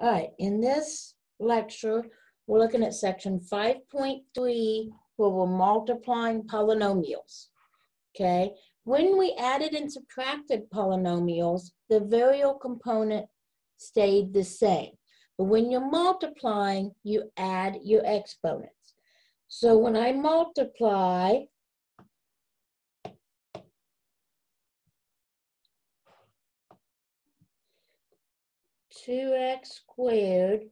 All right, in this lecture, we're looking at section 5.3 where we're multiplying polynomials. Okay, when we added and subtracted polynomials, the variable component stayed the same. But when you're multiplying, you add your exponents. So when I multiply, two x squared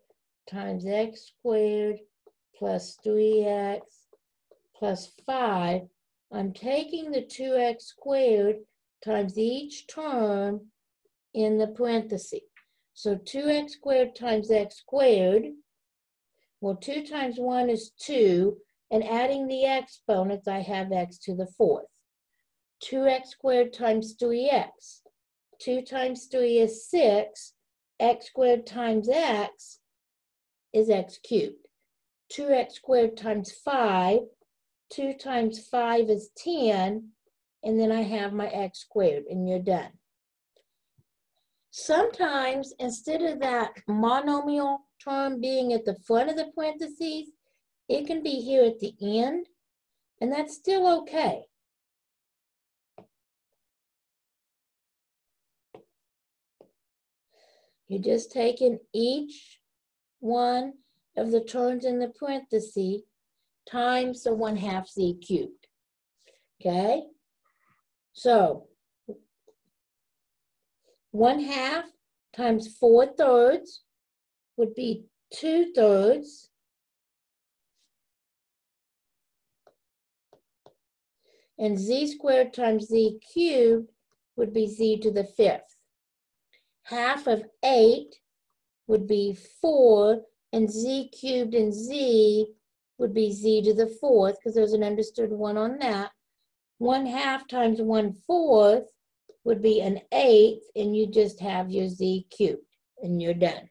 times x squared plus 3x plus 5, I'm taking the 2x squared times each term in the parenthesis. So 2x squared times x squared, well, 2 times 1 is 2, and adding the exponents, I have x to the fourth. 2x squared times 3x. 2 times 3 is 6. X squared times x is x cubed. 2x squared times 5, 2 times 5 is 10, and then I have my x squared, and you're done. Sometimes, instead of that monomial term being at the front of the parentheses, it can be here at the end, and that's still okay. You're just taking each one of the terms in the parenthesis times the 1 half z cubed. Okay? So, 1 half times 4 thirds would be 2 thirds. And z squared times z cubed would be z to the fifth. Half of 8 would be 4, and z cubed and z would be z to the fourth, because there's an understood one on that. 1 half times 1 fourth would be an eighth, and you just have your z cubed, and you're done.